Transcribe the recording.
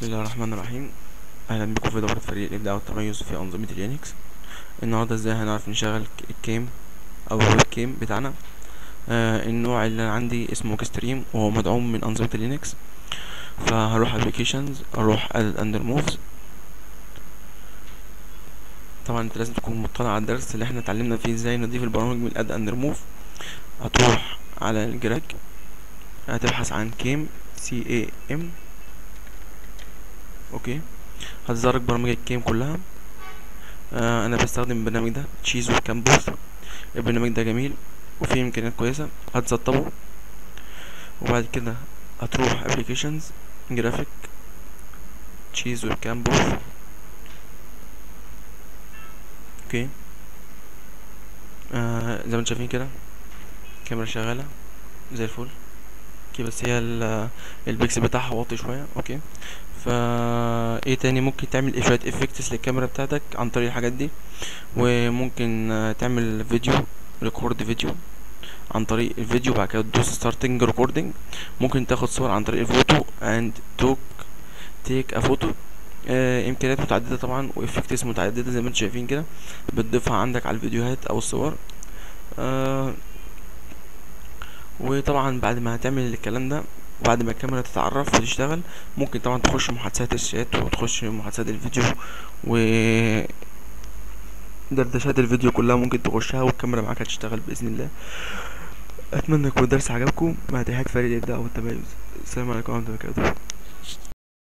بسم الله الرحمن الرحيم. أهلا بكم في دورة فريق الإبداع والتميز في أنظمة اليونكس. النهاردة إزاي هنعرف نشغل ال cam أو ال webcam بتاعنا؟ آه النوع اللي عندي اسمه Xtreme وهو مدعوم من أنظمة اليونكس. فهروح applications أروح اد اند ريموفز طبعا أنت لازم تكون مطلع على الدرس اللي إحنا اتعلمنا فيه إزاي نضيف البرامج من اد اند ريموف هتروح على ال graphics هتبحث عن cam C A M okay. هتظهرك برامج ال cam كلها. آه أنا بستخدم البرنامج ده. Cheese و Cam Booth البرنامج ده جميل وفيه إمكانيات كويسة. هتسطبه. وبعد كده هتروح applications graphic Cheese و Cam Booth okay. آه زي ما أنتم شايفين كده الكاميرا شغالة زي الفل. okay بس هي البيكسل بتاعها واطي شوية. okay. فا إيه تاني؟ ممكن تعمل شوية effects للكاميرا بتاعتك عن طريق الحاجات دي. وممكن تعمل video record video عن طريق الفيديو بعد كده تدوس starting recording ممكن تاخد صور عن طريق ال photo and توك take a photo إمكانيات متعددة طبعا و effects متعددة زي ما أنتم شايفين كده. بتضيفها عندك على الفيديوهات أو الصور. آه وطبعا بعد ما هتعمل الكلام ده وبعد ما الكاميرا تتعرف وتشتغل ممكن طبعا تخش محادثات الشات وتخش محادثات الفيديو و دردشات الفيديو كلها ممكن تخشها والكاميرا معاك هتشتغل بإذن الله. أتمنى يكون الدرس عجبكم. مع تحيات فريق الابداع والتميز. السلام عليكم ورحمة الله وبركاته.